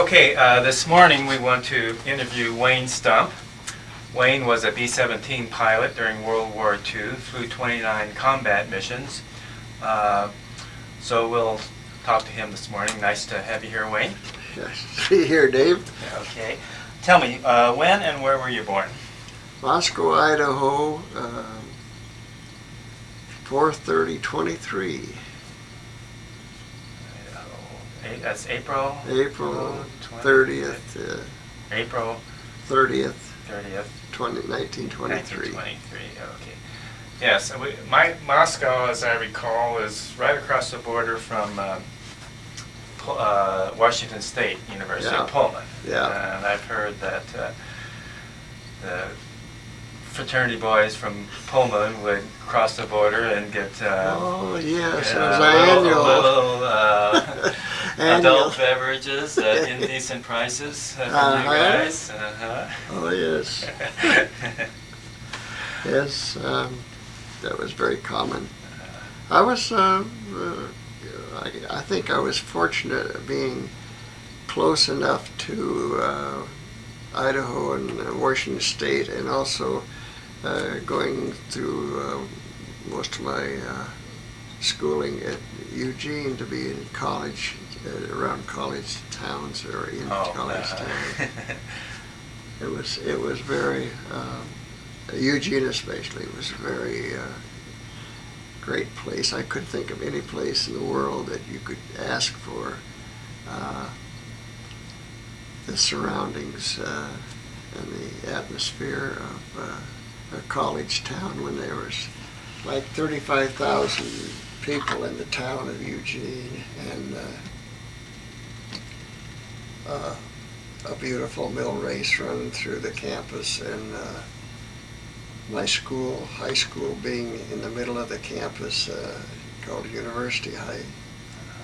Okay, uh, this morning we want to interview Wayne Stump. Wayne was a B-17 pilot during World War II, flew 29 combat missions. Uh, so we'll talk to him this morning. Nice to have you here, Wayne. Nice to be here, Dave. Okay. Tell me, uh, when and where were you born? Moscow, Idaho, um, 43023, Idaho. That's April? April 30th, uh, April 30th, 30th. 20, 1923. 1923, okay. Yes, we, my, Moscow, as I recall, is right across the border from um, uh, Washington State University, Yeah. Pullman. Yeah. And I've heard that uh, the fraternity boys from Pullman would cross the border and get uh, Oh, yes, yeah, little- annual. little, uh, adult beverages at indecent prices uh, from you Uh-huh. guys. Uh-huh. Oh, yes. Yes, um, that was very common. I was, uh, uh, I, I think I was fortunate at being close enough to uh, Idaho and uh, Washington State, and also uh, going through uh, most of my uh, schooling at Eugene to be in college, uh, around college towns or in Oh, college towns. It was it was very um, Eugene especially was a very uh, great place. I couldn't think of any place in the world that you could ask for uh, the surroundings uh, and the atmosphere of uh, a college town when there was like 35,000 people in the town of Eugene and uh, uh, a beautiful mill race running through the campus and uh, my school, high school being in the middle of the campus uh, called University High.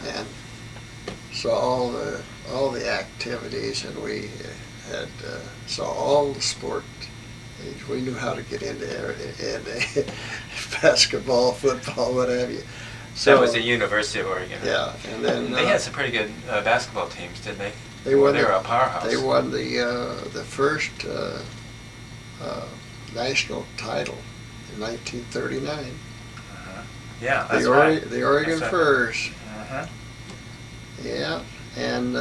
And saw all the, all the activities and we had, uh, saw all the sport. We knew how to get into everything, and basketball, football, what have you. So that was the University of Oregon. Yeah, and then They uh, had some pretty good uh, basketball teams, didn't they? They Well, won they the- were a powerhouse. They won the uh, the first uh, uh, national title in 1939. Uh-huh. Yeah, that's the, Ore- right. the Oregon That's right. Firs. Uh-huh. Yeah, and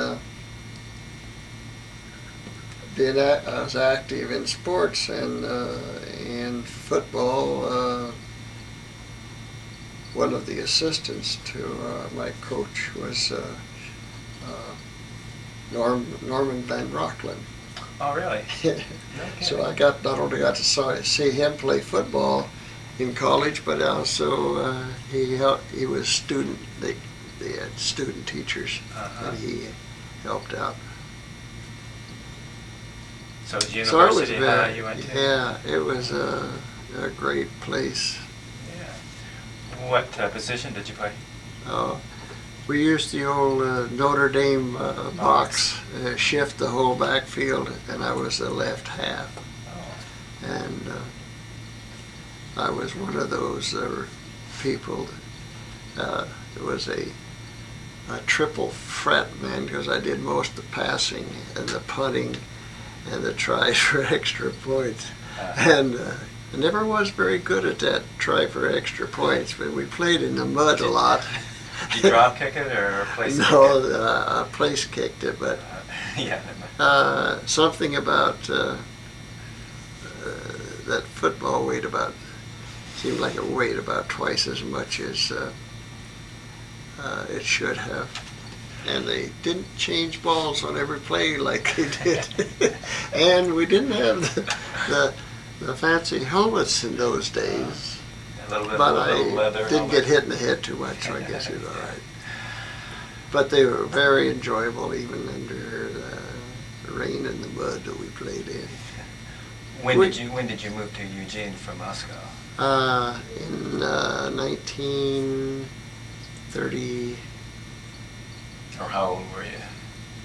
uh, I was active in sports and uh, in football. Uh, one of the assistants to uh, my coach was uh, uh, Norm, Norman Van Brocklin. Oh, really? okay. so I got not only got to saw, see him play football in college, but also uh, he helped, he was student. They they had student teachers, Uh-huh. and he helped out. So it was So it was University High you went to? yeah, it was a, a great place. Yeah. What uh, position did you play? Uh, we used the old uh, Notre Dame uh, box, uh, shift the whole backfield, and I was the left half. Oh. and uh, I was one of those uh, people. That, uh, it was a, a triple threat man because I did most of the passing and the punting and the tries for extra points, and uh, I never was very good at that try for extra points. But we played in the mud a lot. Did you drop kick it or place no, kick it? uh, place kicked it, but yeah. uh, something about uh, uh, that football weighed about seemed like it weighed about twice as much as uh, uh, it should have, and they didn't change balls on every play like they did, and we didn't have the, the the fancy helmets in those days. Bit But I leather. didn't get hit in the head too much, so I guess it was all right. But they were very enjoyable, even under the rain and the mud that we played in. When we- did you When did you move to Eugene from Moscow? Uh, in uh, 1930, Or how old were you?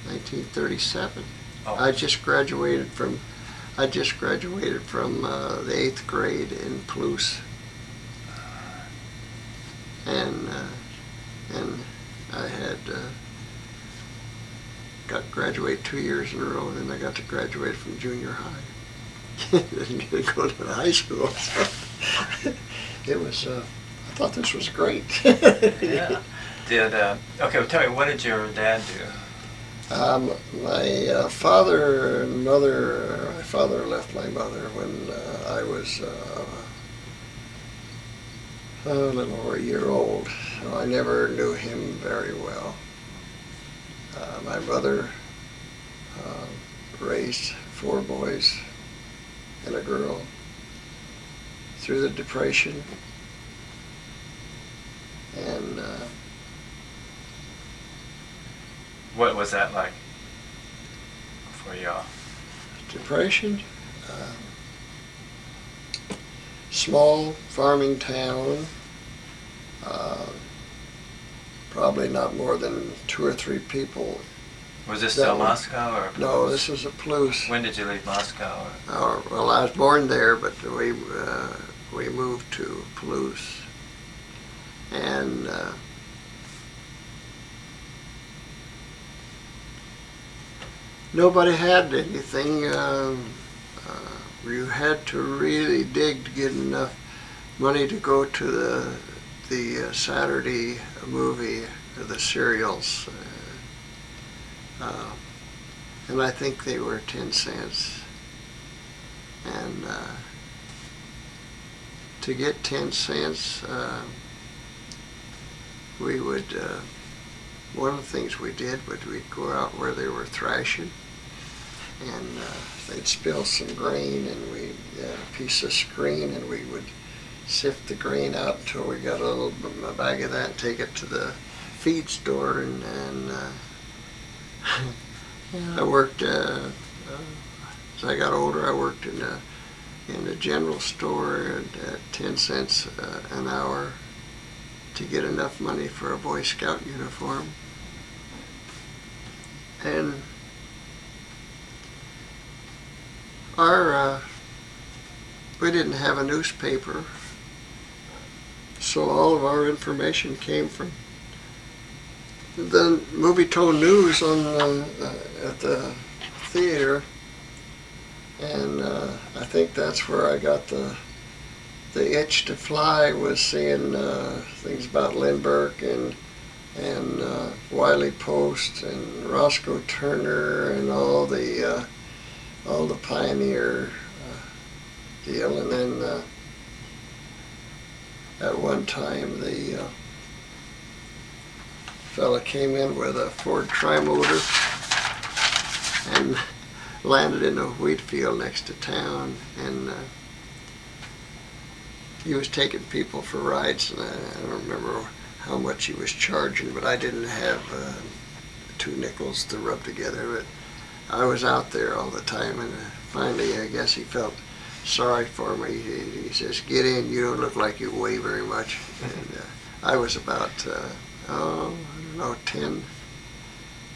1937. Oh, I just graduated from, I just graduated from uh, the eighth grade in Palouse, and uh, and I had uh, got graduated. graduate two years in a row, and then I got to graduate from junior high. Didn't get to go to high school. So it was. Uh, I thought this was great. Yeah. Did uh, okay? Well, tell me, what did your dad do? Um, my uh, father and mother, my father left my mother when uh, I was uh, a little over a year old, so I never knew him very well. Uh, my mother uh, raised four boys and a girl through the Depression, and uh, What was that like for y'all? Depression. Uh, small farming town. Uh, probably not more than two or three people. Was this That still one. Moscow or? No, this was a Palouse. When did you leave Moscow? Or? Uh, well, I was born there, but we uh, we moved to Palouse, and nobody had anything. Um, uh, you had to really dig to get enough money to go to the the uh, Saturday movie, uh, the serials, uh, uh, and I think they were ten cents and uh, to get 10 cents uh, we would uh, one of the things we did was we'd go out where they were thrashing and uh, they'd spill some grain and we had a piece of screen and we would sift the grain out until we got a little a bag of that and take it to the feed store and, and uh, yeah, I worked uh, uh, as I got older, I worked in a in a general store at, at ten cents uh, an hour to get enough money for a Boy Scout uniform. And our uh, we didn't have a newspaper, so all of our information came from the Movietone News on uh, uh, at the theater and uh, I think that's where I got the the itch to fly was seeing uh, things about Lindbergh and and uh, Wiley Post and Roscoe Turner and all the uh, all the pioneer uh, deal, and then uh, at one time the uh, fella came in with a Ford Trimotor and landed in a wheat field next to town, and he was taking people for rides, and I, I don't remember how much he was charging, but I didn't have uh, two nickels to rub together. But I was out there all the time, and finally, I guess he felt sorry for me. He, he says, "Get in. You don't look like you weigh very much." And uh, I was about, uh, oh, I don't know, ten,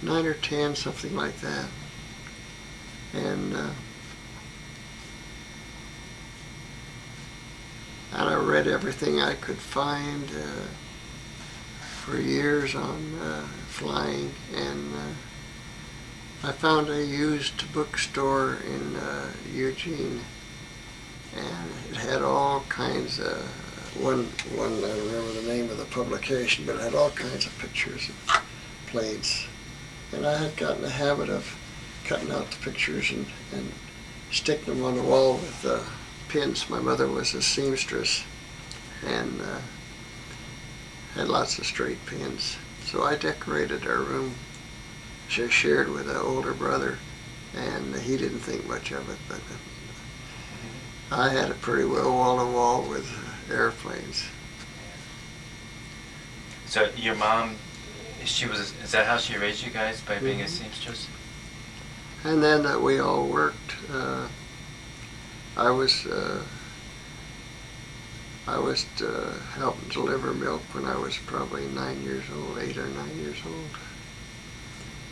nine or ten, something like that and uh, and I read everything I could find uh, for years on uh, flying, and uh, I found a used bookstore in uh, Eugene, and it had all kinds of one one I don't remember the name of the publication, but it had all kinds of pictures of planes, and I had gotten a habit of cutting out the pictures and, and sticking them on the wall with uh, pins. My mother was a seamstress and uh, had lots of straight pins. So I decorated our room. She shared with an older brother, and he didn't think much of it, but I had it pretty well wall to wall with airplanes. So your mom, she was. Is that how she raised you guys by being a Mhm. seamstress? And then uh, we all worked. Uh, I was uh, I was uh, helping deliver milk when I was probably nine years old, eight or nine years old.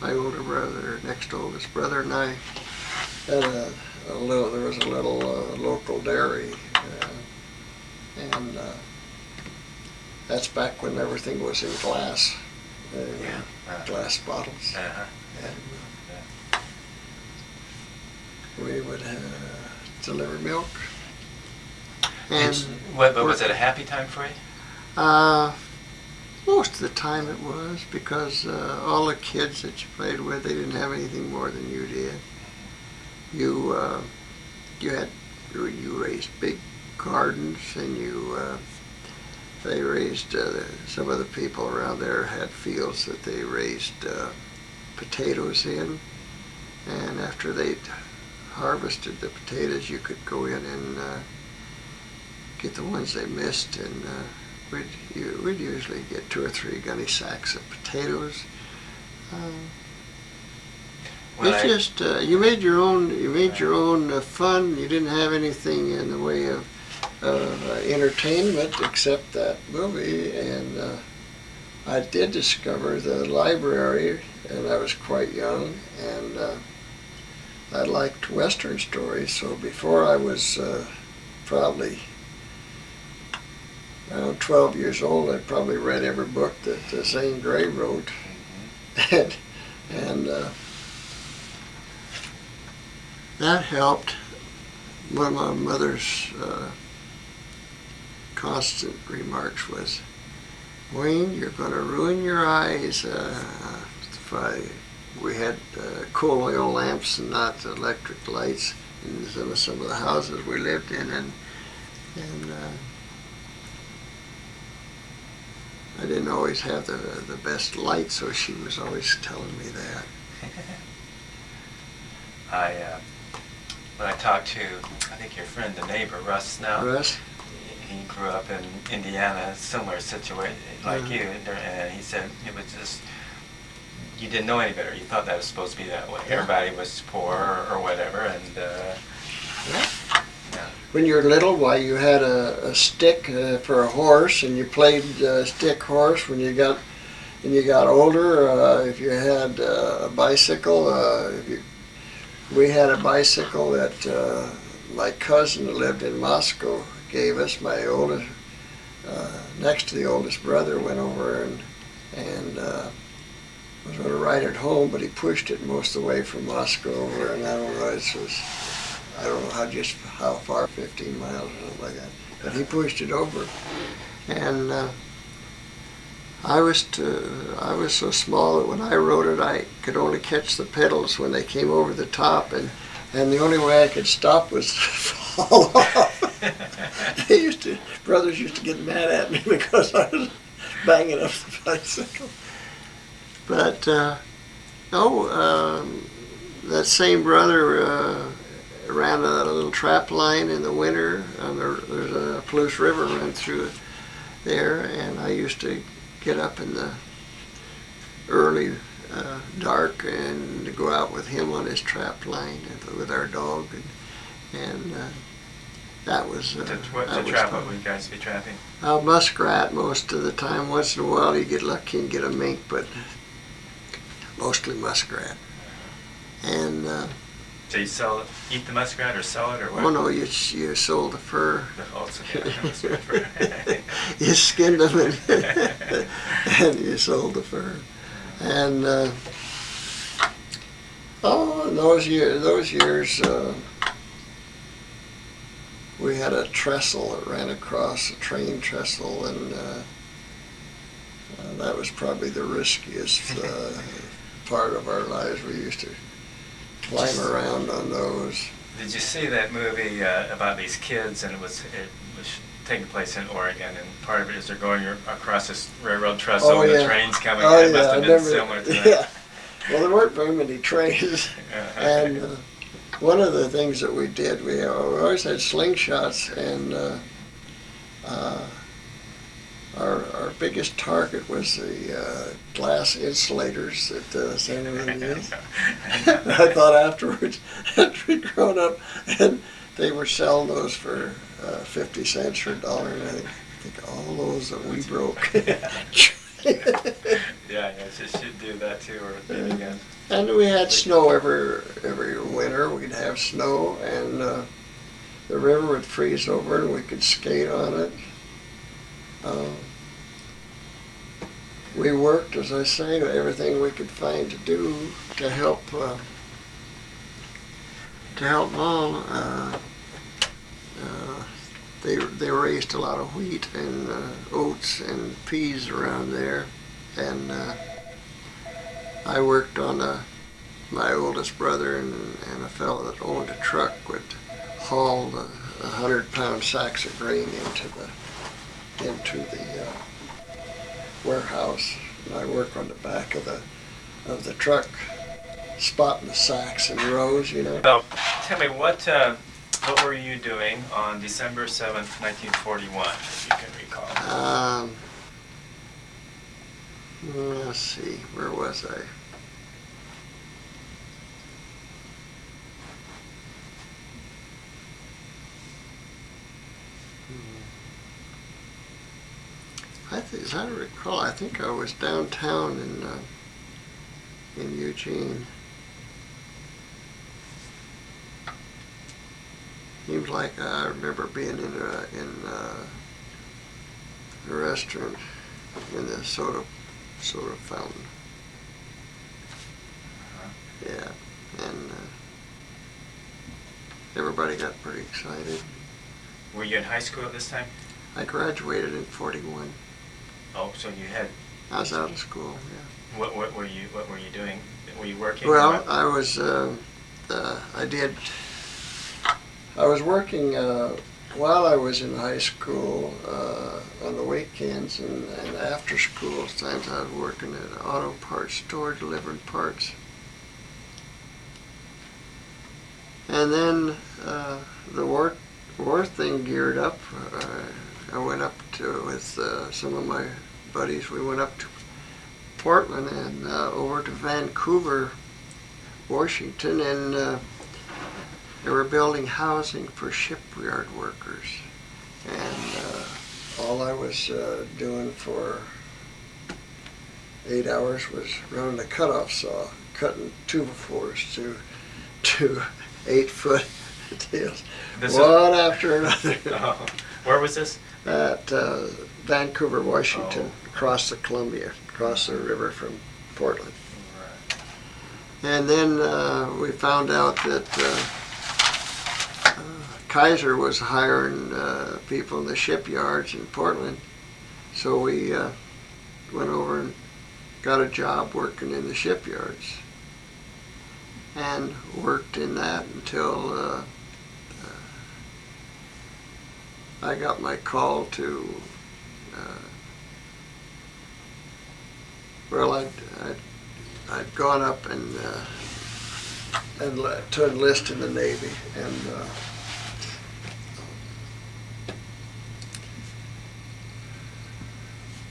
My older brother, next oldest brother, and I had a, a little. There was a little uh, local dairy, uh, and uh, that's back when everything was in glass, uh, Yeah. Uh, glass bottles. uh-huh. And, would uh, deliver milk. And What, but was it a happy time for you? uh, most of the time it was because uh, all the kids that you played with, they didn't have anything more than you did. You uh, you had you you raised big gardens, and you uh, they raised uh, some of the people around there had fields that they raised uh, potatoes in, and after they'd harvested the potatoes, you could go in and uh, get the ones they missed, and uh, we'd you, we'd usually get two or three gunny sacks of potatoes. Uh, it's I- just uh, you made your own. You made your own uh, fun. You didn't have anything in the way of uh, entertainment except that movie. And uh, I did discover the library, and I was quite young, and uh, I liked Western stories. So before I was uh, probably around 12 years old, I probably read every book that uh, Zane Grey wrote, and and. Uh, that helped. One of my mother's uh, constant remarks was, Wayne, you're going to ruin your eyes. Uh, if I, we had uh, coal oil lamps and not electric lights in some of, some of the houses we lived in, and and uh, I didn't always have the the best light, so she was always telling me that. I, uh, when I talked to, I think your friend, the neighbor, Russ now. Russ, He grew up in Indiana, similar situation like Mhm. you, and he said it was just, you didn't know any better. You thought that was supposed to be that way. Yeah. Everybody was poor or, or whatever, and, uh, Yeah. yeah. when you were little, why you had a, a stick uh, for a horse, and you played uh, stick horse. When you got when you got older, uh, if you had uh, a bicycle, uh, if you, we had a bicycle that uh, my cousin that lived in Moscow gave us. My oldest, uh, next to the oldest brother, went over and and uh, was going to ride it home, but he pushed it most of the way from Moscow over, and I don't know, it was I don't know how just how far, 15 miles or something like that. But he pushed it over, and uh, I was to, I was so small that when I rode it, I could only catch the pedals when they came over the top, and and the only way I could stop was to fall off. they used to, brothers used to get mad at me because I was banging up the bicycle. But uh, no, um, that same brother uh, ran a little trap line in the winter. On the, there's a Palouse River run through there, and I used to get up in the early uh, dark and go out with him on his trap line and with our dog, and, and uh, that was uh, To, what, that to was trap, what would you guys be trapping? Uh, muskrat most of the time. Once in a while you get lucky and get a mink, but mostly muskrat. And uh, So you sell, it- eat the muskrat or sell it or what? oh no, you you sold the fur. The- Also, yeah, muskrat fur. you skinned them and, and you sold the fur. And uh, oh, in those years, those years, uh, we had a trestle that ran across a train trestle, and uh, uh, that was probably the riskiest uh, part of our lives. We used to climb around on those. Did you see that movie uh, about these kids and it was it was taking place in Oregon and part of it is they're going across this railroad trestle Oh, and yeah. the train's coming Oh, and it must yeah, have been remember similar to that. Yeah. Well, there weren't very many trains. Uh-huh. And uh, one of the things that we did, we, uh, we always had slingshots, and uh, uh, our, our biggest target was the uh, glass insulators at uh, San Juan. I thought afterwards, after we'd grown up, and they were selling those for uh, 50 cents or a dollar, and I think, I think all those that we broke. Yeah, I guess you should do that too, or again. And we had snow every every winter. We'd have snow, and uh, the river would freeze over, and we could skate on it. Uh, we worked, as I say, everything we could find to do to help uh, to help mom, uh, uh, they they raised a lot of wheat and uh, oats and peas around there, and I worked on a. My oldest brother and, and a fellow that owned a truck would haul the hundred pound sacks of grain into the into the uh, warehouse. And I work on the back of the of the truck, spotting the sacks in rows, you know. So, tell me, what, uh, what were you doing on December 7th, 1941, if you can recall? Um, let's see, where was I? I think, as I recall, I think I was downtown in uh, in Eugene. Seems like I remember being in a in uh, a restaurant in the soda soda fountain. Yeah, and uh, everybody got pretty excited. Were you in high school at this time? I graduated in '41. Oh, so you had, I was out of school. Yeah. what, what were you, what were you doing? Were you working? Well, I was. Uh, uh, I did. I was working uh, while I was in high school uh, on the weekends and, and after school times. I was working at an auto parts store delivering parts. And then uh, the war war thing geared up. Uh, I went up to with uh, some of my buddies. We went up to Portland and uh, over to Vancouver, Washington, and uh, they were building housing for shipyard workers. And uh, all I was uh, doing for eight hours was running a cutoff saw, cutting two two fours to to eight foot deals, This is- one after another. Oh, Where was this? At uh, Vancouver, Washington, Oh. across the Columbia, across the river from Portland. And then uh, we found out that uh, uh, Kaiser was hiring uh, people in the shipyards in Portland. So we went over and got a job working in the shipyards. And worked in that until uh, uh, I got my call to, uh, well, I'd, I'd I'd gone up and uh, and to enlist in the Navy, and uh,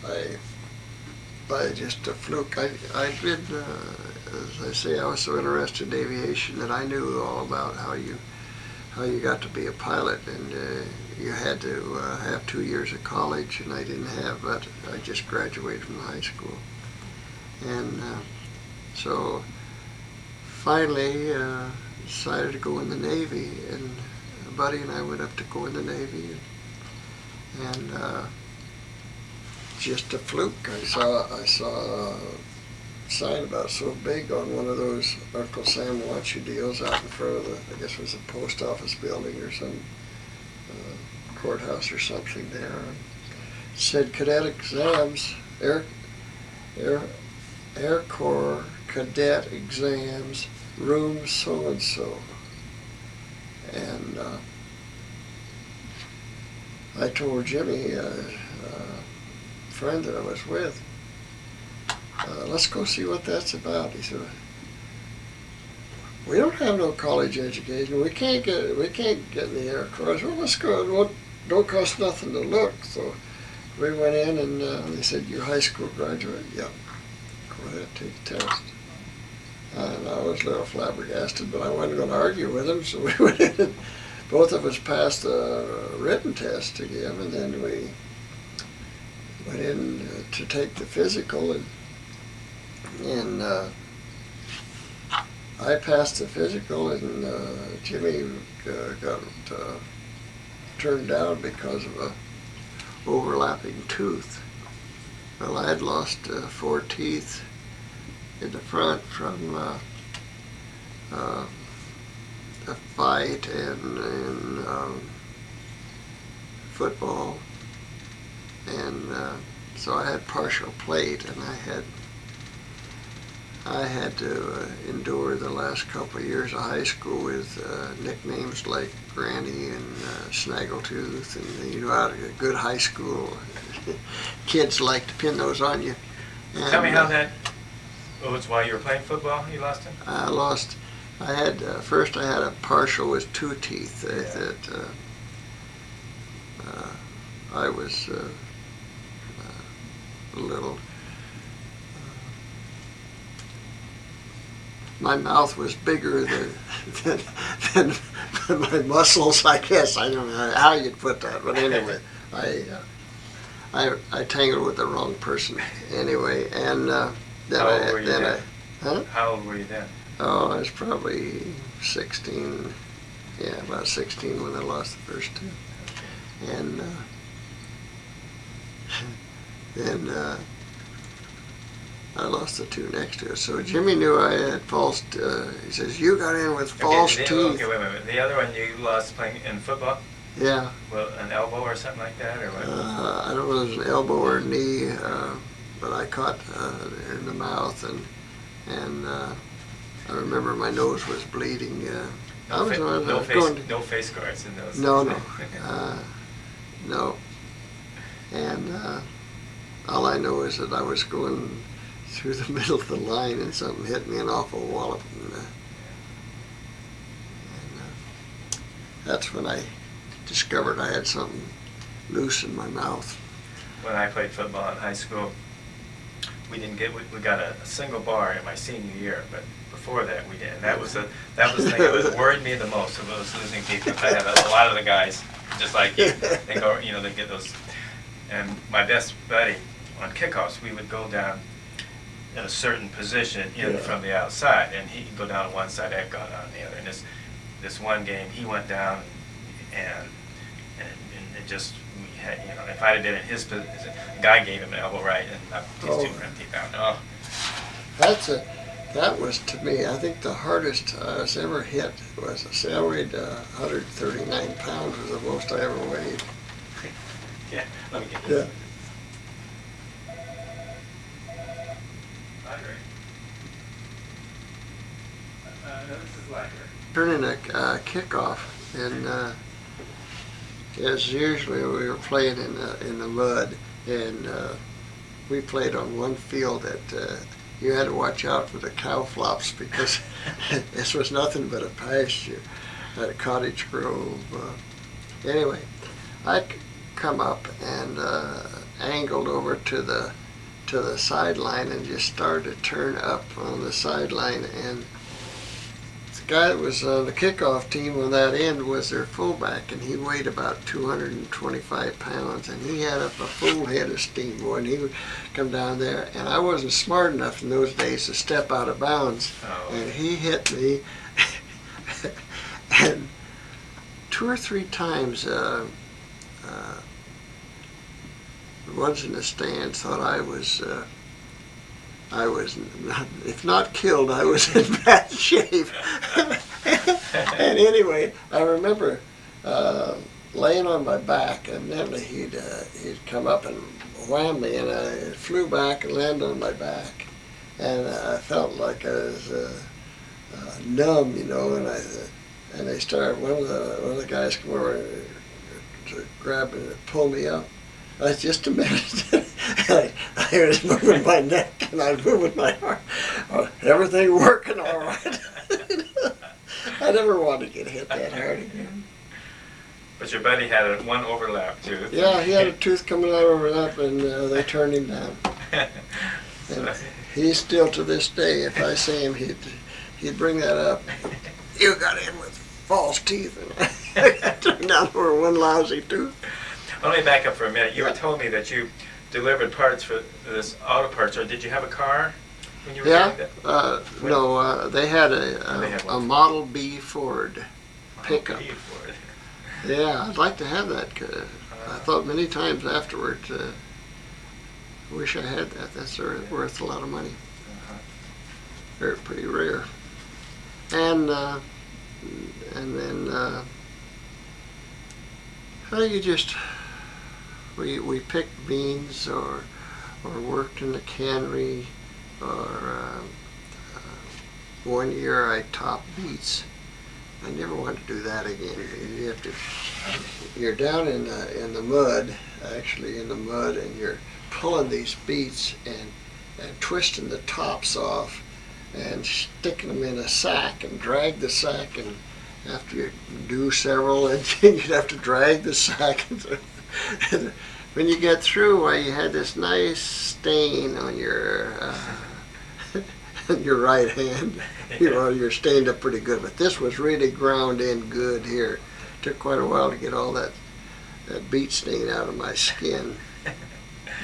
I by just a fluke, I I'd been, uh, as I say, I was so interested in aviation that I knew all about how you how you got to be a pilot, and uh, you had to uh, have two years of college, and I didn't have that. I just graduated from high school, and. Uh, so finally uh, decided to go in the Navy, and a buddy and I went up to go in the Navy, and, and uh, just a fluke. I saw I saw a sign about so big on one of those Uncle Sam watch deals out in front of the I guess it was a post office building or some uh, courthouse or something there. Said cadet exams, air air Air Corps cadet exams, room so and so. And uh, I told Jimmy, uh, uh, friend that I was with, uh, let's go see what that's about. He said, we don't have no college education. We can't get we can't get in the Air Corps. Well, let's go. Won't- don't cost nothing to look. So we went in and uh, they said, you high school graduate? Yeah go ahead, take the test. And I was a little flabbergasted, but I wasn't going to argue with him, so we went in both of us passed the written test to give, and then we went in uh, to take the physical, and, and uh, I passed the physical, and uh, Jimmy uh, got uh, turned down because of a overlapping tooth. Well, I had lost uh, four teeth in the front from uh, uh, a right and, and um, football. And uh, so I had partial plate and I had I had to uh, endure the last couple of years of high school with uh, nicknames like Granny and uh, Snaggletooth, and you know, out of a good high school, kids like to pin those on you. Tell me how uh, that was while you were playing football. You lost him. I lost. I had uh, first. I had a partial with two teeth that uh, uh, I was uh, uh, a little. My mouth was bigger than, than, than, than my muscles. I guess I don't know how you'd put that, but anyway, I uh, I I tangled with the wrong person anyway, and uh, then How old I were you then then? I huh? How old were you then? Oh, I was probably 16. Yeah, about 16 when I lost the first two. And uh, then uh, I lost the two next to it. So Jimmy knew I had false. Uh, he says, "You got in with false okay, the, teeth." Okay, wait, wait, wait. The other one you lost playing in football. Yeah, Well, an elbow or something like that, or what? uh, I don't know if it was an elbow or a knee, uh, but I caught uh, in the mouth, and and uh, I remember my nose was bleeding. Uh, I no, was, fa- I was no going face, to- no face guards in those. No, no, uh, no. And uh, all I know is that I was going through the middle of the line and something hit me an awful wallop. And, uh, and uh, that's when I discovered I had something loose in my mouth. when I played football in high school, we didn't get we, we got a, a single bar in my senior year, but before that we did. And that was the that was the thing that was- worried me the most of those losing people. I had a, a lot of the guys just like you. They go, you know, they get those. And my best buddy on kickoffs, we would go down a certain position in Yeah. from the outside, and he'd go down on one side, I'd go down on the other. And this this one game, he went down, and and, and it just we had you know if I'd have been in his position, the guy gave him an elbow right and knocked his Oh. two front teeth out. Oh, That's a, that was to me, I think the hardest I was ever hit was, see, I weighed uh, 139 pounds was the most I ever weighed. yeah. Let me get this. Library. Uh, no, this is library. Turning a uh, kickoff, and uh, as usually we were playing in the in the mud, and uh, we played on one field that uh, you had to watch out for the cow flops because this was nothing but a pasture at a Cottage Grove. Uh, anyway, I come up and uh, angled over to the to the sideline and just started to turn up on the sideline and the guy that was on the kickoff team on that end was their fullback, and he weighed about 225 pounds, and he had up a full head of steam, boy, and he would come down there, and I wasn't smart enough in those days to step out of bounds, Oh. and he hit me, and two or three times, uh, uh, the ones in the stands thought I was. Uh, I was, not, if not killed, I was in bad shape. and anyway, I remember uh, laying on my back, and then he'd uh, he'd come up and wham me, and I flew back and landed on my back, and I felt like I was uh, uh, numb, you know. And I and they started one of the one of the guys come over and, to grab and pull me up. I was just a minute. I, I was moving my neck and I was moving my arm. Uh, everything working all right. I never want to get hit that hard again. But your buddy had a, one overlap too. Yeah, he had a tooth coming out over that, and uh, they turned him down. And he's still to this day. If I see him, he'd he'd bring that up. You got in with false teeth, and I turned down for one lousy tooth. Let me back up for a minute. You Yeah. were telling me that you delivered parts for this auto parts, or did you have a car when you were Yeah, doing that? uh, no, uh, they had a, They had a, a? Model B Ford pickup. Paid for it. Yeah, I'd like to have that. 'cause I Uh, thought many times afterwards, uh, wish I had that. That's wor- worth a lot of money. uh-huh. They're pretty rare. And uh, and then uh, well, you just we we picked beans or or worked in the cannery or uh, uh, one year I topped beets. I never want to do that again. You have to. You're down in the in the mud, actually in the mud, and you're pulling these beets and and twisting the tops off and sticking them in a sack and drag the sack and after you do several and you'd have to drag the sack when you get through why you had this nice stain on your uh, your right hand. You know you're stained up pretty good but this was really ground in good here. Took quite a while to get all that that beet stain out of my skin.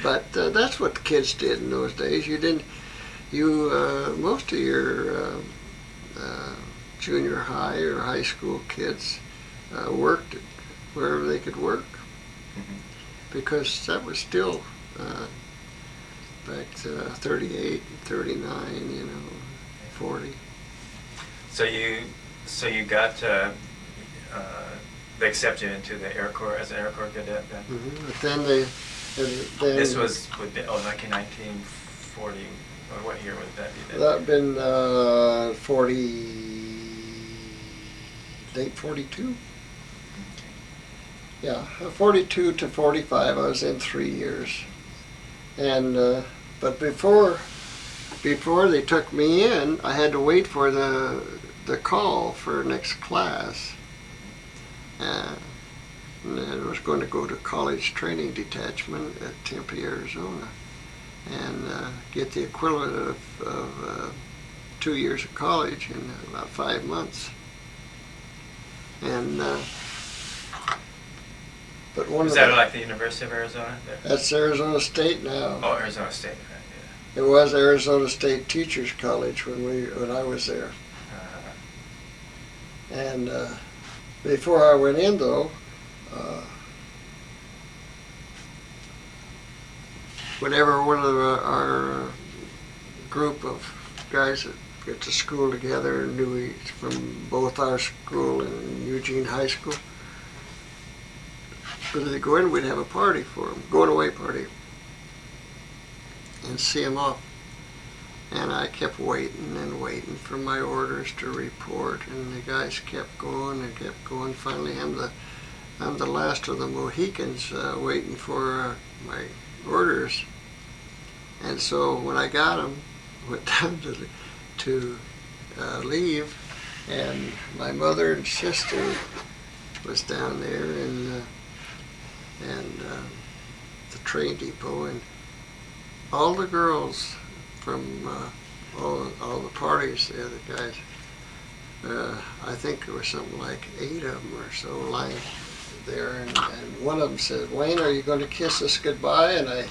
But uh, that's what the kids did in those days. You didn't you uh, most of your uh, uh, junior high or high school kids uh, worked wherever they could work. Because that was still uh, back to 38 and 39 you know 40 So you, so you got, uh, uh, they accepted you into the Air Corps as an Air Corps cadet then? hmm but then they then This was, would be, oh, like in 1940, or what year would that be then? that been uh, 40 late 42 Yeah, uh, 42 to 45. I was in three years, and uh, but before before they took me in, I had to wait for the the call for next class. Uh, and I was going to go to college training detachment at Tempe, Arizona, and uh, get the equivalent of, of uh, two years of college in about five months. And uh, but one Was that the, like the University of Arizona that's Arizona State now. Oh, Arizona State, right, It was Arizona State Teachers College when we when I was there. yeah. Uh, And uh, before I went in, though, uh, whenever one of our, our uh, group of guys that get to school together knew each from both our school and Eugene High School, when they go in, we'd have a party for them, going away party, and see them off. And I kept waiting and waiting for my orders to report, and the guys kept going and kept going. Finally, I'm the I'm the last of the Mohicans uh, waiting for uh, my orders. And so when I got them, went down to to uh, leave, and my mother and sister was down there in uh, and uh, the train depot, and all the girls from uh, all, all the parties, the other guys, uh, I think there was something like eight of them or so lying there, and, and one of them said, Wayne, are you going to kiss us goodbye? And I,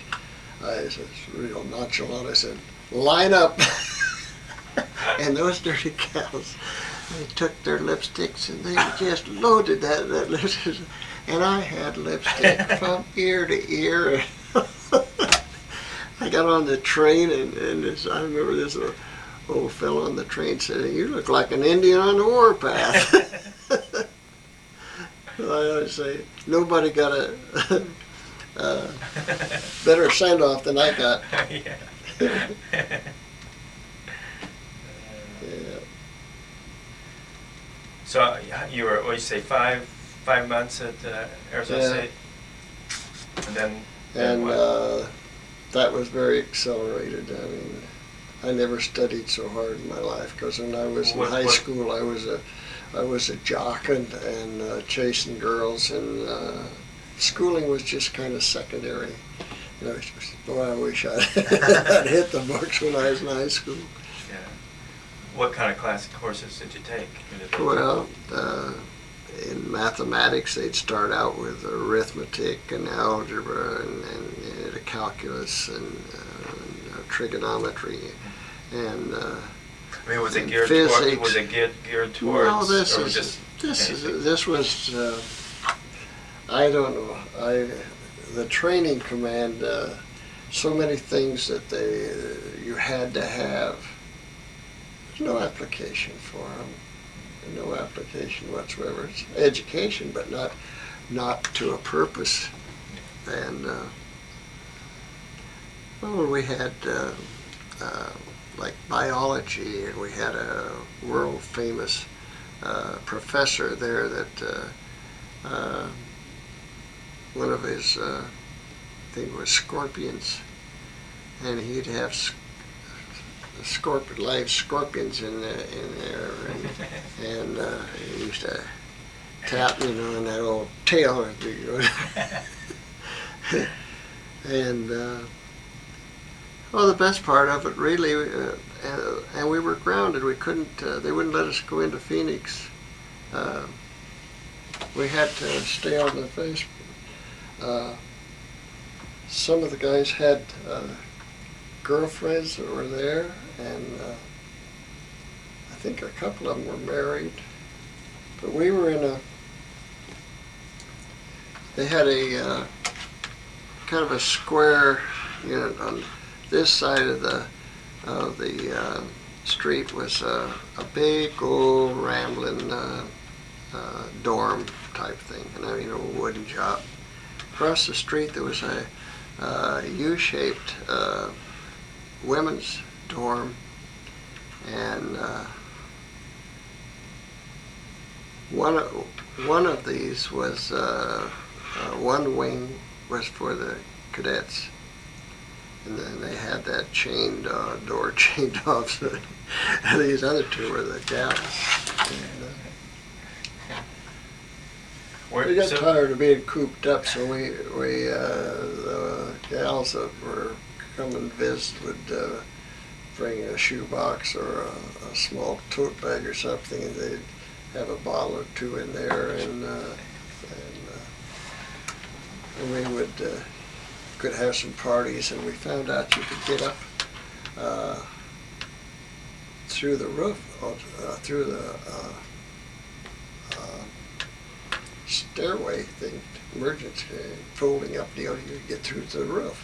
I said, real nonchalant, I said, line up. and those dirty cows, they took their lipsticks and they just loaded that, that lipstick. And I had lipstick from ear to ear. I got on the train and, and this, I remember this old, old fellow on the train said, you look like an Indian on the warpath. I always say, nobody got a, uh, better send off than I got. yeah. Yeah. So you were, what did you say, five, five months at uh, Arizona Yeah. State? And then, then And what? uh, that was very accelerated. I mean, I never studied so hard in my life because when I was in high what- school, I was a I was a jock and, and uh, chasing girls, and uh, schooling was just kind of secondary. You know, boy, I wish I'd, I'd hit the books when I was in high school. yeah. What kind of class courses did you take? Well, uh, in mathematics, they'd start out with arithmetic and algebra and, and, uh, calculus and, uh, and uh, trigonometry. And uh, I mean, was it and geared physics. was it geared, geared towards? well, this is just this is this was uh, I don't know. I the training command uh, so many things that they uh, you had to have. There's no application for them. No application. whatsoever. It's education, but not not to a purpose. And uh, well, we had uh, uh, like biology, and we had a world famous uh, professor there that uh, uh, one of his, uh, I was scorpions, and he'd have scorpion, live scorpions in the, in there, and, and uh, he used to tap, you know, on that old tail. as we go. and uh, well, the best part of it really, uh, and, and we were grounded. We couldn't. Uh, they wouldn't let us go into Phoenix. Uh, we had to stay on the face. Uh, some of the guys had uh, girlfriends that were there, and uh, I think a couple of them were married. But we were in a. They had a uh, kind of a square unit on this side of the of the uh, street was uh, a big old rambling uh, uh, dorm type thing, and I mean a wooden job. Across the street there was a uh, U-shaped women's dorm, and uh, one of, one of these was uh, uh, one wing was for the cadets, and then they had that chained uh, door chained off. So and these other two were the gals. We got so- tired of being cooped up, so we we uh, the gals that were coming to visit would uh, bring a shoebox or a, a small tote bag or something, and they'd have a bottle or two in there, and uh, and, uh, and we would uh, could have some parties, and we found out you could get up uh, through the roof, uh, through the. Uh, uh, stairway thing, emergency folding up deal, you could get through the roof.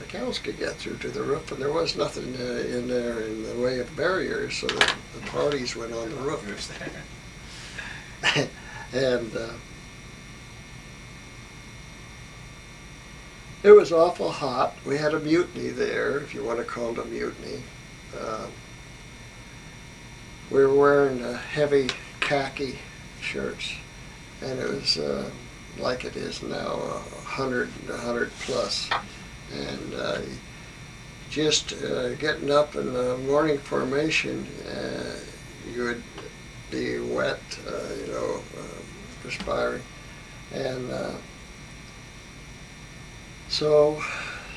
The cows could get through to the roof, and there was nothing uh, in there in the way of barriers, so the, the parties went on the roof. and uh, it was awful hot. We had a mutiny there, if you want to call it a mutiny. Uh, we were wearing uh, heavy khaki shirts, and it was uh, like it is now, a hundred, a hundred plus, and uh, just uh, getting up in the morning formation, uh, you would be wet, uh, you know, uh, perspiring, and uh, so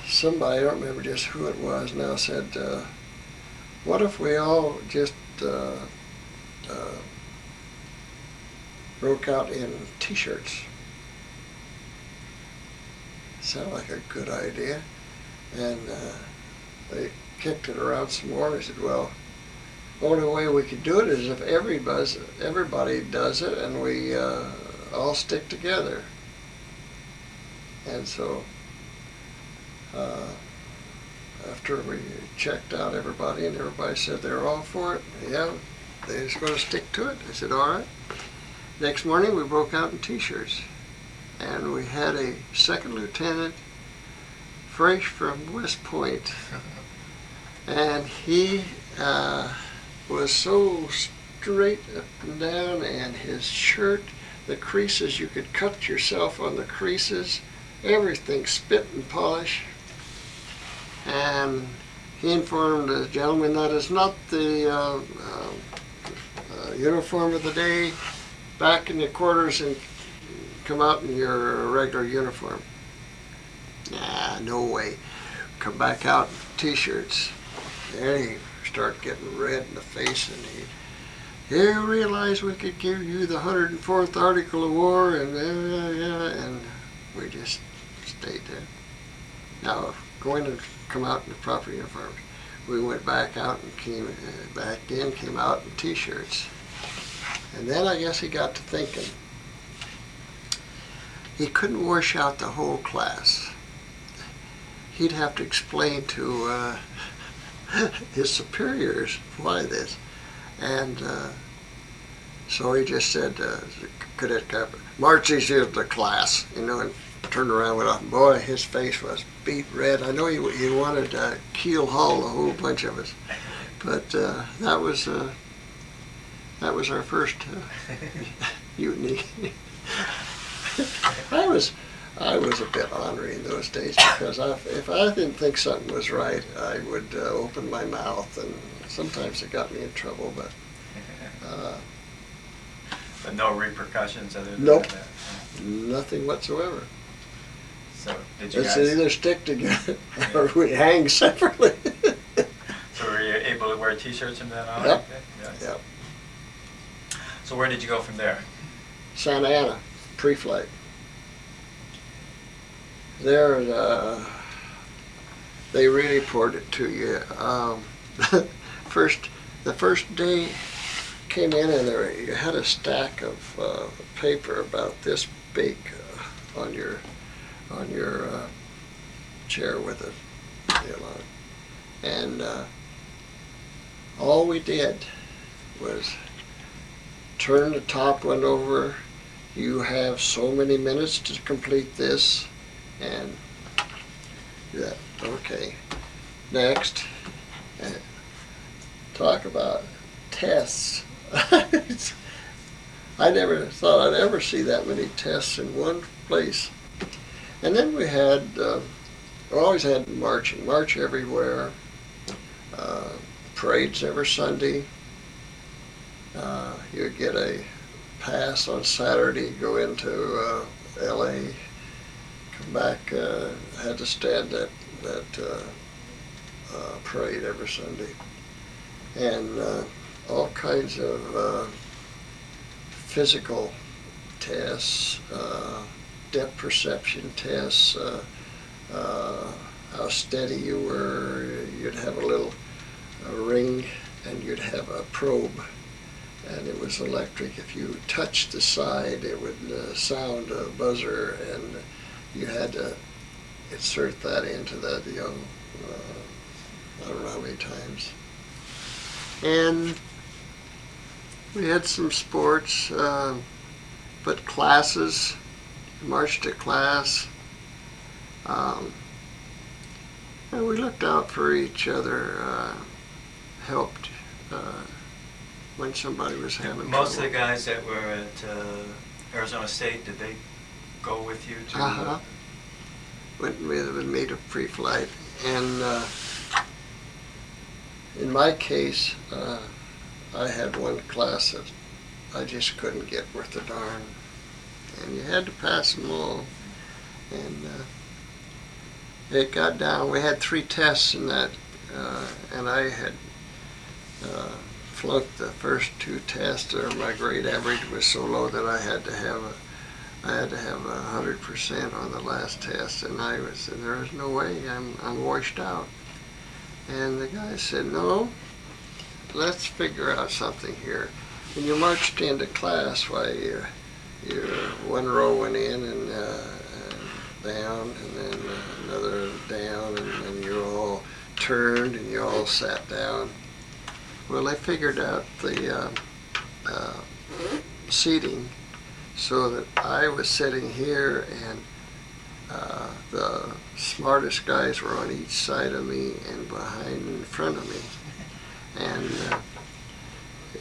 somebody, I don't remember just who it was now, said, uh, "What if we all just broke out in t-shirts?" Sounded like a good idea, and uh, they kicked it around some more. And I said, "Well, only way we could do it is if everybody everybody does it, and we uh, all stick together." And so, uh, after we checked out everybody, and everybody said they were all for it, yeah, they're just going to stick to it. I said, "All right." Next morning, we broke out in t-shirts, and we had a second lieutenant, fresh from West Point, and he uh, was so straight up and down, and his shirt, the creases, you could cut yourself on the creases, everything spit and polish. And he informed the gentleman that is not the uh, uh, uh, uniform of the day. Back in the quarters and come out in your regular uniform. Nah, no way. Come back out in t-shirts. Then he start getting red in the face and he, you realize we could give you the 104th Article of War and, uh, and we just stayed there. Now, going to come out in the proper uniforms, we went back out and came uh, back in, came out in t-shirts. And then I guess he got to thinking. He couldn't wash out the whole class. He'd have to explain to uh, his superiors why this. And uh, So he just said, uh, Cadet Captain, march these here to the class, you know, and turned around with a. Boy, his face was beet red. I know he, he wanted to keel haul a whole bunch of us, but uh, that was uh, that was our first uh, mutiny. I was I was a bit ornery in those days because I, if I didn't think something was right, I would uh, open my mouth, and sometimes it got me in trouble. But uh, But no repercussions other than Nope. that? nothing whatsoever. So did you It's guys, either stick together or we hang separately. so were you able to wear t-shirts from then on? Yep. Okay, yes. Yep. So where did you go from there? Santa Ana, pre-flight. There, uh, they really poured it to you. Um, first, the first day came in and there you had a stack of uh, paper about this big uh, on your on your uh, chair with a on it, and uh, all we did was turn the top one over. You have so many minutes to complete this, and yeah, okay. Next, talk about tests. I never thought I'd ever see that many tests in one place. And then we had, uh, we always had marching, march everywhere, uh, parades every Sunday. Uh, you'd get a pass on Saturday, go into uh, LA, back, uh, had to stand at that uh, uh, parade every Sunday. And uh, all kinds of uh, physical tests, depth perception tests, how steady you were. You'd have a little a ring and you'd have a probe and it was electric. If you touched the side, it would uh, sound a buzzer, and you had to insert that into that, young, know, uh, I don't know how many times. And we had some sports, uh, but classes, marched to class. Um, and we looked out for each other, uh, helped. Uh, when somebody was having Most of the guys that were at uh, Arizona State, did they go with you to? Uh-huh. went with, with me to pre-flight, and uh, in my case, uh, I had one class that I just couldn't get worth a darn, and you had to pass them all, and uh, it got down. We had three tests in that, uh, and I had. Uh, flunked the first two tests, or my grade average was so low that I had to have a, I had to have a hundred percent on the last test, and I was, and there was no way, I'm, I'm washed out. And the guy said, no, let's figure out something here. When you marched into class, why you, you one row went in and, uh, and down, and then another down, and then you all turned and you all sat down. Well, they figured out the uh, uh, seating so that I was sitting here and uh, the smartest guys were on each side of me and behind and in front of me. And uh,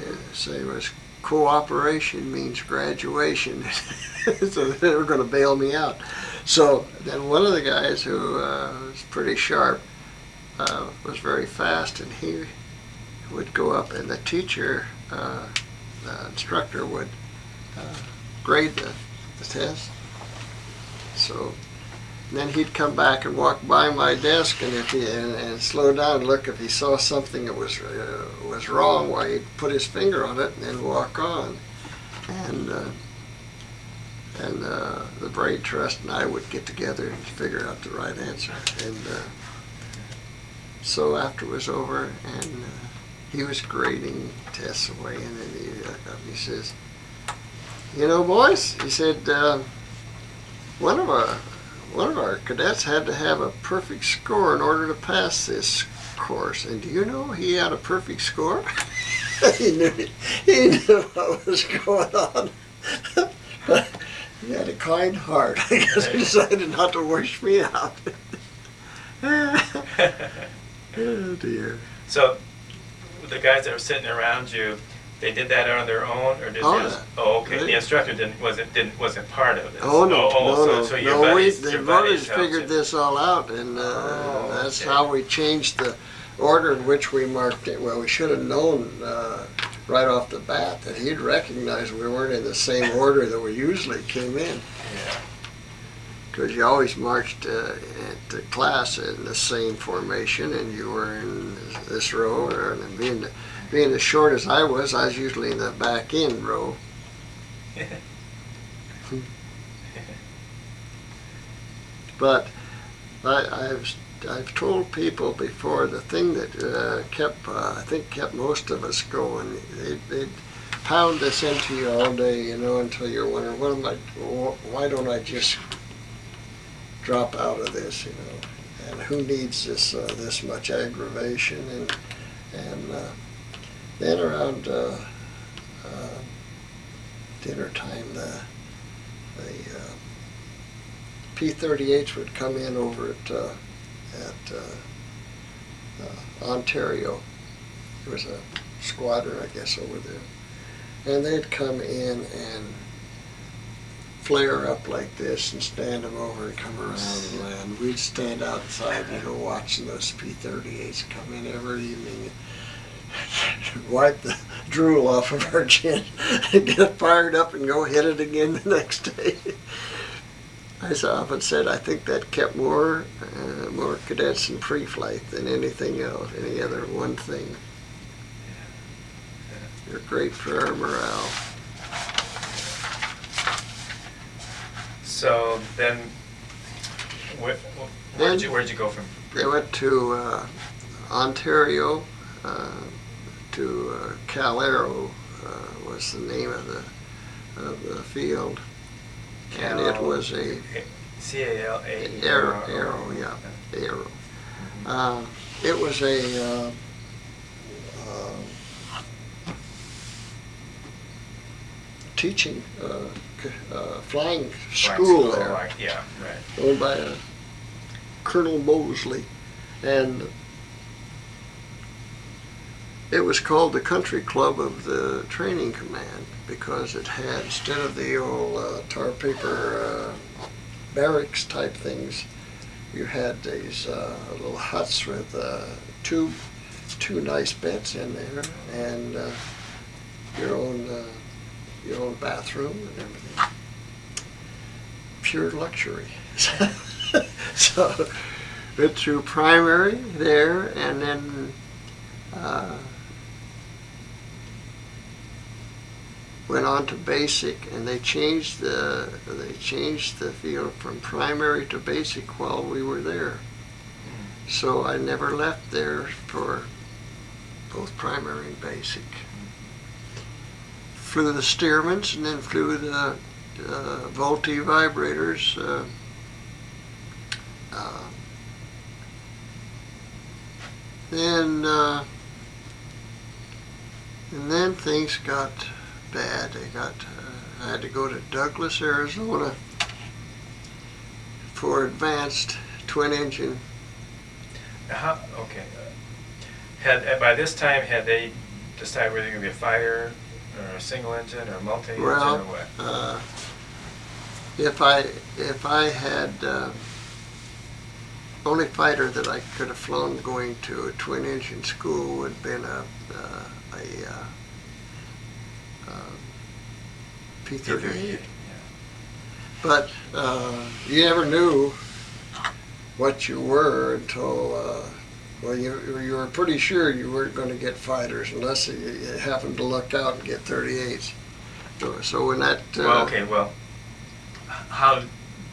uh, so it was cooperation means graduation. so they were going to bail me out. So then one of the guys who uh, was pretty sharp uh, was very fast and he would go up and the teacher, uh, the instructor would uh, grade the, the test. So then he'd come back and walk by my desk and if he and, and slow down and look if he saw something that was uh, was wrong, why he'd put his finger on it and then walk on. And uh, and uh, the brain trust and I would get together and figure out the right answer. And uh, so after it was over and uh, he was grading tests away, and then he, uh, he says, "You know, boys," he said, uh, "one of our one of our cadets had to have a perfect score in order to pass this course, and do you know he had a perfect score?" he knew he knew what was going on. he had a kind heart. I guess he decided not to wash me out. oh dear. So, the guys that were sitting around you, they did that on their own, or did Oh, they? yeah. Oh, okay. The instructor didn't wasn't didn't wasn't part of this. Oh no, oh, no, so, no, So your no. We, buddies, the your brothers buddies figured this all out, and uh, Oh, that's okay. how we changed the order in which we marked it. Well, we should have known uh, right off the bat that he'd recognize we weren't in the same order that we usually came in. Yeah. Because you always marched uh, at the class in the same formation, and you were in this row. Or, and being being as short as I was, I was usually in the back end row. But I, I've I've told people before the thing that uh, kept uh, I think kept most of us going. They they'd pound this into you all day, you know, until you're wondering, what am I? Why don't I just drop out of this, you know? And who needs this uh, this much aggravation? And and uh, then around uh, uh, dinner time, the the uh, P-38s would come in over at uh, at uh, uh, Ontario. There was a squadron, I guess, over there, and they'd come in and flare up like this and stand them over and come around and land. We'd stand outside, you know, watching those P-38s come in every evening. Wipe the drool off of our chin and get fired up and go hit it again the next day. I so often said I think that kept more uh, more cadets in pre-flight than anything else, any other one thing. They're great for our morale. So then, where, where'd you where'd you go from? They went to uh, Ontario, uh, to uh, Cal-Aero uh, was the name of the of the field, and it was a C A L A E Arrow, arrow, yeah, arrow. Uh, it was a uh, uh, teaching uh, c- uh, flying school there. like- Yeah, right. owned by a Colonel Moseley, and it was called the Country Club of the Training Command because it had instead of the old uh, tar paper uh, barracks type things, you had these uh, little huts with uh, two two nice beds in there and uh, your own uh, your own bathroom and everything. Pure luxury. so went through primary there and then uh, went on to basic and they changed the they changed the field from primary to basic while we were there. So I never left there for both primary and basic. Flew the Stearmans and then flew the uh, Vultee vibrators. Uh, uh, then uh, and then things got bad. They got. Uh, I had to go to Douglas, Arizona, for advanced twin engine. How, okay. uh, Had, uh, by this time, had they decided whether you're gonna be a fighter, or a single engine, or a multi-engine, or Well, what? uh, if I if I had uh, only fighter that I could have flown going to a twin engine school would have been a uh, a uh, uh, P-38. But uh, you never knew what you were until, uh, well, you, you were pretty sure you weren't going to get fighters unless you, you happened to luck out and get 38s. So, so when that. Uh, Well, okay, well, how,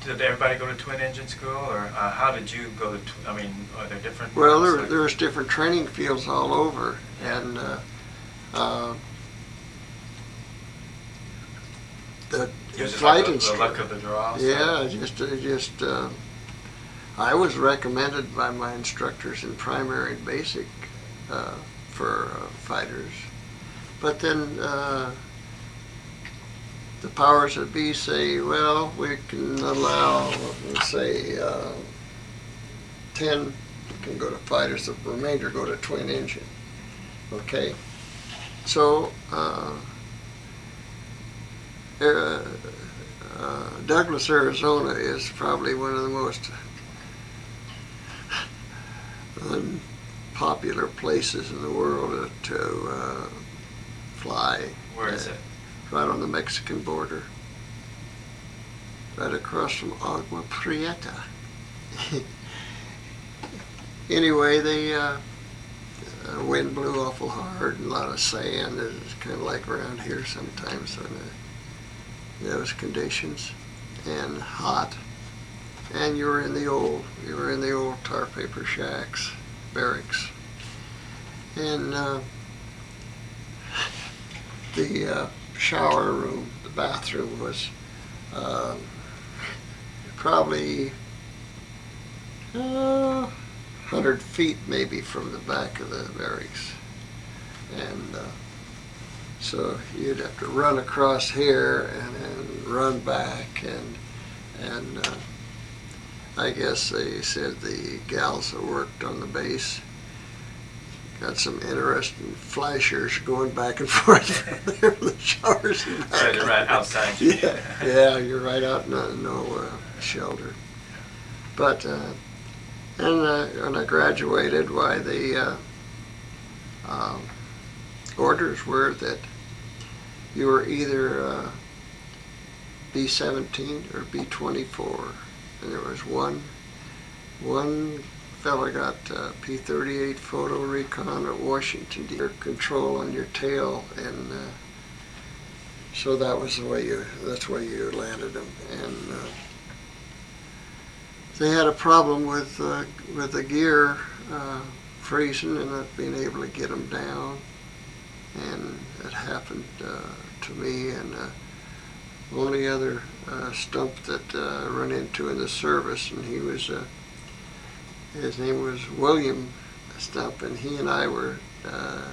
did everybody go to twin engine school, or uh, how did you go to, tw- I mean, are there different? Well, there, like- there's different training fields all over, and uh, uh, the just flight like the- the luck of the draw? so- Yeah, just, uh, just, uh, I was recommended by my instructors in primary and basic, uh, for uh, fighters. but then uh, the powers that be say, well, we can allow, let's say, uh, 10 can go to fighters, the remainder go to twin engine. Okay? So, uh, uh, uh, Douglas, Arizona is probably one of the most unpopular places in the world to uh, fly. Where is Uh, it? Right on the Mexican border. Right across from Agua Prieta. anyway, the uh, uh, wind blew awful hard and a lot of sand. It's kind of like around here sometimes the, those conditions. And hot. And you were in the old, you were in the old tar paper shacks, barracks. And uh, the uh, shower room, the bathroom was um, probably uh, 100 feet maybe from the back of the barracks. And uh, so you'd have to run across here and then run back and and uh, I guess they said the gals that worked on the base got some interesting flashers going back and forth from there, the showers. and back. So they're right outside. Yeah, yeah, you're right out in no, no uh, shelter. But uh, and uh, when I graduated, why the uh, um, orders were that you were either uh, B-17 or B-24, and there was one one fella got uh, P-38 photo recon at Washington, D. control on your tail, and uh, so that was the way you, that's where you landed them. And uh, they had a problem with, uh, with the gear freezing and not being able to get them down. And it happened uh, to me and uh, only other uh, stump that uh, I run into in the service, and he was, uh, his name was William Stump, and he and I were uh,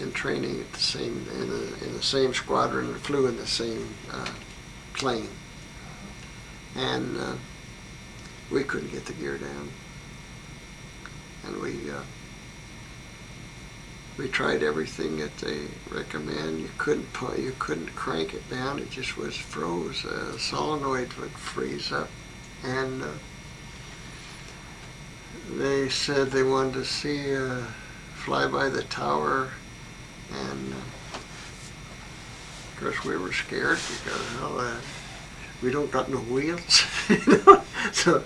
in training at the same in the, in the same squadron and flew in the same uh, plane, and uh, we couldn't get the gear down, and we uh, we tried everything that they recommend. You couldn't put, you couldn't crank it down. It just was froze. Uh, solenoids would freeze up, and uh, they said they wanted to see uh, fly by the tower and uh, of course we were scared because well, uh, we don't got no wheels. you know? so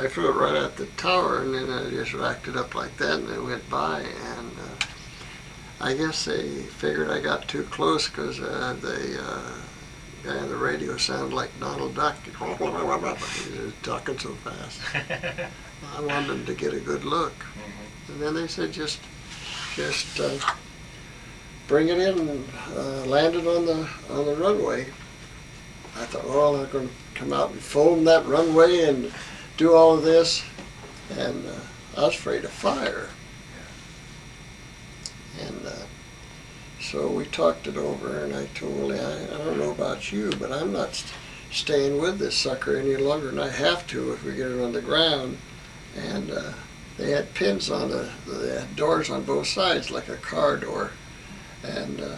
I threw it right at the tower and then I just racked it up like that and it went by and uh, I guess they figured I got too close because uh, the uh, guy on the radio sounded like Donald Duck. he was talking so fast. I wanted them to get a good look. Mhm. And then they said just, just uh, bring it in and uh, land it on the on the runway. I thought, well, they're going to come out and foam that runway and do all of this, and uh, I was afraid of fire. And uh, so we talked it over, and I told Willie, I, I don't know about you, but I'm not st- staying with this sucker any longer, and I have to if we get it on the ground. And uh, they had pins on the, doors on both sides, like a car door, and uh,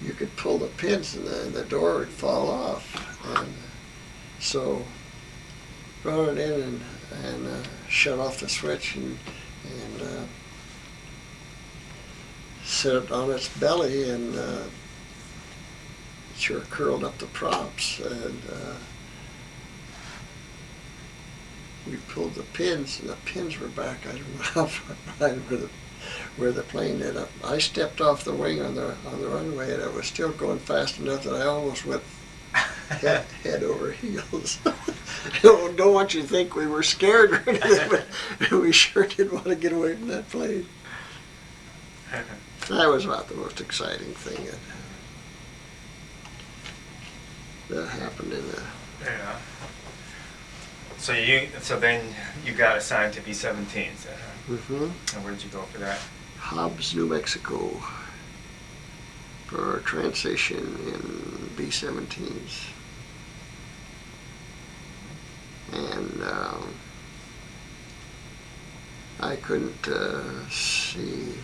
you could pull the pins, and the, the door would fall off. And so brought it in and, and uh, shut off the switch and, and uh, set it on its belly and uh, sure curled up the props and uh, we pulled the pins and the pins were back I don't know how far behind where the where the plane ended up. I stepped off the wing on the on the runway and it was still going fast enough that I almost went head, head over heels. don't, don't want you to think we were scared or anything, but we sure did want to get away from that plane. That was about the most exciting thing that, that happened in the. yeah. So you, so then you got assigned to B-17s. Uh, hmm and where did you go for that? Hobbs, New Mexico for transition in B-17s. And I couldn't uh, see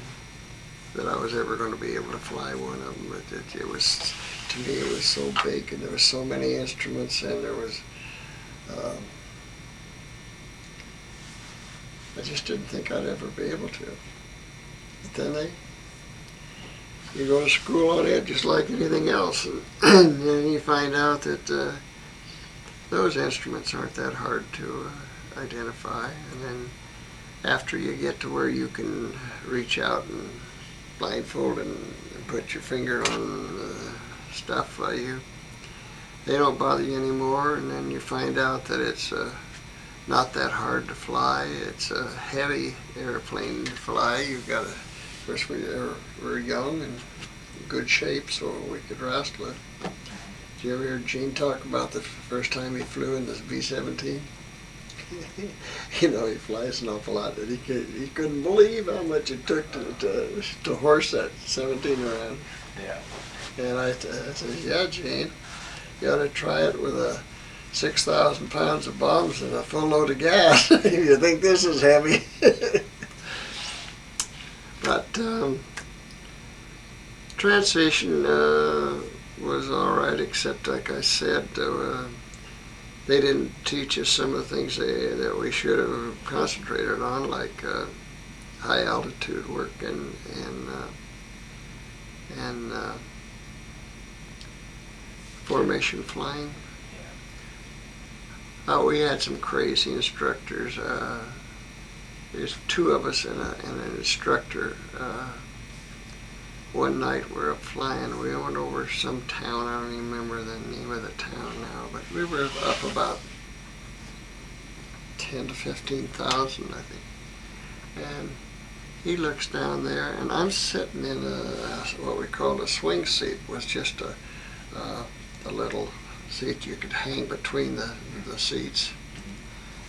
that I was ever going to be able to fly one of them. But it, it was, to me, it was so big and there were so many instruments and there was, um, I just didn't think I'd ever be able to. But then they, you go to school on it just like anything else, and, and then you find out that uh, those instruments aren't that hard to uh, identify. And then after you get to where you can reach out and blindfold and, and put your finger on the stuff, uh, you they don't bother you anymore. And then you find out that it's uh, not that hard to fly. It's a heavy airplane to fly. You've got to, of course, we were, young and in good shape, so we could wrestle it. You ever hear Gene talk about the first time he flew in this B-17? you know, he flies an awful lot, and he, could, he couldn't believe how much it took to, to, to horse that 17 around. Yeah. And I, I said, yeah, Gene, you ought to try it with a 6,000 pounds of bombs and a full load of gas. you think this is heavy. but um, transition uh, was all right, except like I said, uh, they didn't teach us some of the things they, that we should have concentrated on, like uh, high altitude work and and uh, and uh, formation flying. Uh, we had some crazy instructors. Uh, there's two of us and, a, and an instructor. One night we were flying. We went over some town. I don't even remember the name of the town now, but we were up about ten to fifteen thousand, I think. And he looks down there, and I'm sitting in a what we called a swing seat, was just a uh, a little seat you could hang between the the seats,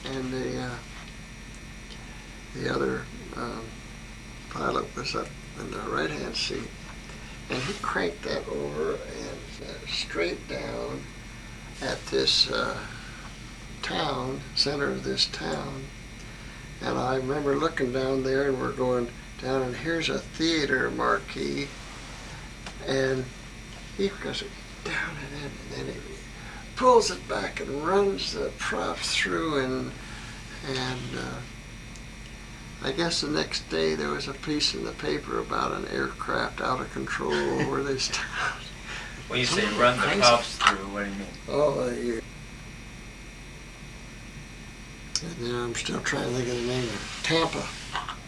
and the uh, the other um, pilot was up in the right hand seat, and he cranked that over and uh, straight down at this uh, town, center of this town. And I remember looking down there, and we're going down, and here's a theater marquee, and he goes down and then, and then he pulls it back and runs the prop through, and and. Uh, I guess the next day there was a piece in the paper about an aircraft out of control over this town. When you say run the cops through, what do you mean? Oh, you. And then I'm still trying to think of the name of. Tampa,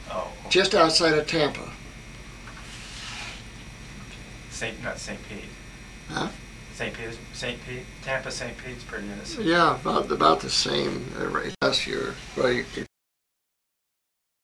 Oh, just outside of Tampa. Saint, not St. Pete. Huh? St. Pete, St. Pete, Tampa, St. Pete's pretty innocent. Yeah, about about the same rate. That's your well, you could